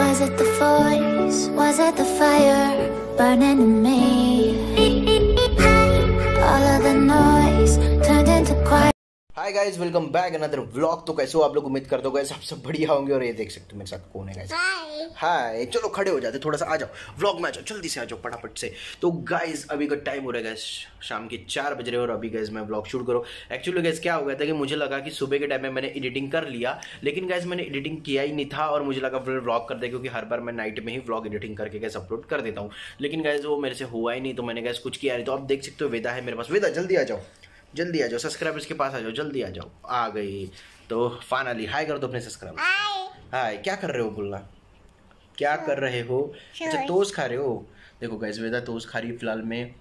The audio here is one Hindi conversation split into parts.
Was it the voice? Was it the fire burning in me? Hi guys welcome back another vlog तो कैसे हो आप लोग? उम्मीद करते हो गाइस आप सब बढ़िया होंगे और ये देख सकते हो मेरे साथ कौन है गाइस हाय चलो खड़े हो जाते थोड़ा सा आ जाओ। व्लॉग में आ जाओ जल्दी से आ जाओ फटाफट से। तो गाइस अभी का टाइम हो रहा है गाइस शाम के चार बज रहे हैं और अभी गाइस मैं व्लॉग शूट करो। एक्चुअली गाइस क्या हो गया था कि मुझे लगा कि सुबह के टाइम में मैंने एडिटिंग कर लिया लेकिन गाइस मैंने एडिटिंग किया ही नहीं था और मुझे लगा फिर व्लॉग कर दे क्योंकि हर बार मैं नाइट में ही व्लॉग एडिटिंग करके गैस अपलोड कर देता हूँ। लेकिन गाइस वो मेरे से हुआ ही नहीं तो मैंने गैस कुछ किया नहीं। तो आप देख सकते हो वेदा है मेरे पास। वेदा जल्दी आ जाओ। जल्दी आ जाओ सब्सक्राइबर्स के पास आ जाओ जल्दी आ जाओ। आ गई। तो फाइनली हाय कर दो अपने सब्सक्राइबर हाय क्या कर रहे हो बोलना क्या कर रहे हो? अच्छा टोस्ट खा रहे हो? देखो गैस वेदा टोस्ट खा रही है फ़िलहाल में।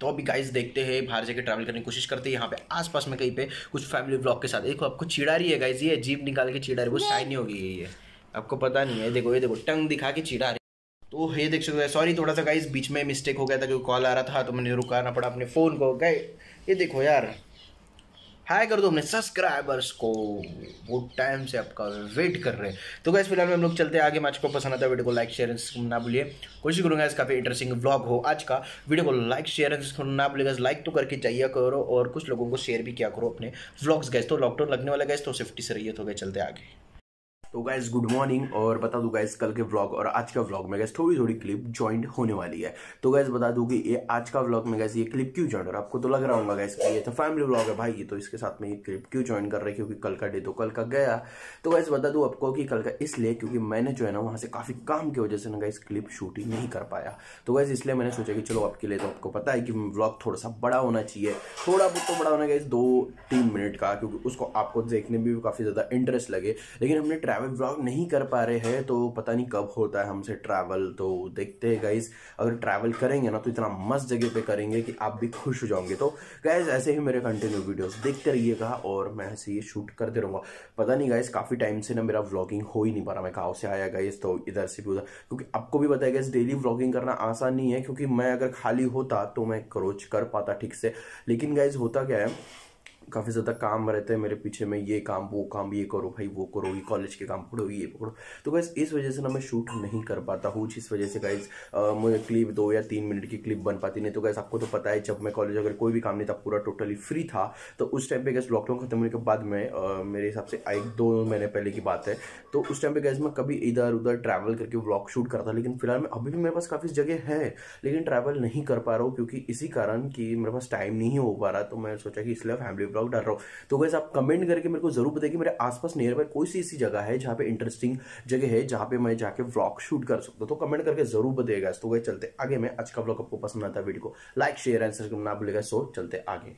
तो अभी गाइस देखते हैं बाहर जाके ट्रैवल करने की कोशिश करते हैं। यहाँ पे आसपास में कहीं पे कुछ फैमिली ब्लॉग के साथ। देखो आपको चिड़ा रही है गाइस ये जीप निकाल के चिड़ा रही है। वो शाइनी होगी ये आपको पता नहीं है। देखो ये देखो टंग दिखा के चिड़ा रही तो ये देख सकते हो सॉरी थोड़ा सा गाइस बीच में मिस्टेक हो गया था क्योंकि कॉल आ रहा था तो मैंने रुकाना पड़ा अपने फ़ोन को गए ये देखो यार। हाय कर दो अपने सब्सक्राइबर्स को। वो टाइम से आपका वेट कर रहे हैं। तो गैस फ़िलहाल में हम लोग चलते हैं आगे। मैच को पसंद आता वीडियो को लाइक शेयर ना भूलिए। कोशिश करूँगा इस काफ़ी इंटरेस्टिंग व्लॉग हो आज का। वीडियो को लाइक शेयर ना भूलिएगा लाइक तो करके चाहिए करो और कुछ लोगों को शेयर भी किया करो अपने व्लॉग्स गैस तो लॉकडाउन लगने वाला गैस तो सेफ्टी से रहिए तो गए चलते आगे। तो गाइज़ गुड मॉर्निंग और बता दूँ गाइज़ कल के व्लॉग और आज का व्लॉग में गैस थोड़ी थोड़ी क्लिप ज्वाइंट होने वाली है। तो गैस बता दूँ कि ये आज का व्लॉग में गैस ये क्लिप क्यों ज्वाइन और आपको तो लग रहा होगा गैस कि ये तो फैमिली व्लॉग है भाई तो इसके साथ में ये क्लिप क्यों ज्वाइन कर रहे हैं? क्योंकि कल का डे तो कल का गया। तो गैस बता दूँ आपको कि कल का इसलिए क्योंकि मैंने जो है ना, वहाँ से काफ़ी काम की वजह से ना गैस क्लिप शूट ही नहीं कर पाया। तो गैस इसलिए मैंने सोचा कि चलो आपके लिए तो आपको पता है कि व्लॉग थोड़ा सा बड़ा होना चाहिए। थोड़ा बहुत तो बड़ा होना गैस दो तीन मिनट का, क्योंकि उसको आपको देखने में भी काफ़ी ज़्यादा इंटरेस्ट लगे। लेकिन हमने ट्रैवल व्लॉग नहीं कर पा रहे हैं तो पता नहीं कब होता है हमसे ट्रैवल तो देखते हैं गाइज़ अगर ट्रैवल करेंगे ना तो इतना मस्त जगह पे करेंगे कि आप भी खुश हो जाओगे। तो गाइज़ ऐसे ही मेरे कंटिन्यू वीडियोस देखते रहिएगा और मैं ऐसे ये शूट करते रहूँगा। पता नहीं गाइज़ काफ़ी टाइम से ना मेरा व्लॉगिंग हो ही नहीं पा रहा, मैं गाँव से आया गाइज़ तो इधर से भी उधर। क्योंकि आपको भी बताया गाइज़ डेली व्लॉगिंग करना आसान नहीं है, क्योंकि मैं अगर खाली होता तो मैं क्रोच कर पाता ठीक से। लेकिन गाइज़ होता क्या है काफ़ी ज़्यादा काम रहते हैं मेरे पीछे में, ये काम, वो काम, ये करो भाई, वो करो, ये कॉलेज के काम पढ़ो, ये पकड़ो तो गैस इस वजह से ना मैं शूट नहीं कर पाता हूँ, जिस वजह से गाइज़ मुझे क्लिप दो या तीन मिनट की क्लिप बन पाती नहीं। तो गैस आपको तो पता है, जब मैं कॉलेज अगर कोई भी काम नहीं था, पूरा टोटली फ्री था तो उस टाइम पर गैस लॉकडाउन खत्म होने के बाद में मेरे हिसाब से एक दो महीने पहले की बात है। तो उस टाइम पर गैस मैं कभी इधर उधर ट्रैवल करके ब्लॉग शूट करता लेकिन फ़िलहाल में अभी भी मेरे पास काफ़ी जगह है, लेकिन ट्रैवल नहीं कर पा रहा हूँ, क्योंकि इसी कारण कि मेरे पास टाइम नहीं हो पा रहा तो मैं सोचा कि इसलिए फैमिली ब्लॉग डाल रहा हूँ। तो वैसे आप कमेंट करके मेरे को ज़रूर बताइए कि मेरे आसपास नियर बाय कोई सी ऐसी जगह है जहाँ पे इंटरेस्टिंग जगह है, जहाँ पे मैं जाके व्लॉग शूट कर सकता हूँ। तो कमेंट करके ज़रूर बताएगा तो वही चलते आगे। मैं आज का ब्लॉग आपको पसंद आता है वीडियो को। लाइक शेयर एंड सब्सक्राइब ना भूलेगा सो चलते आगे।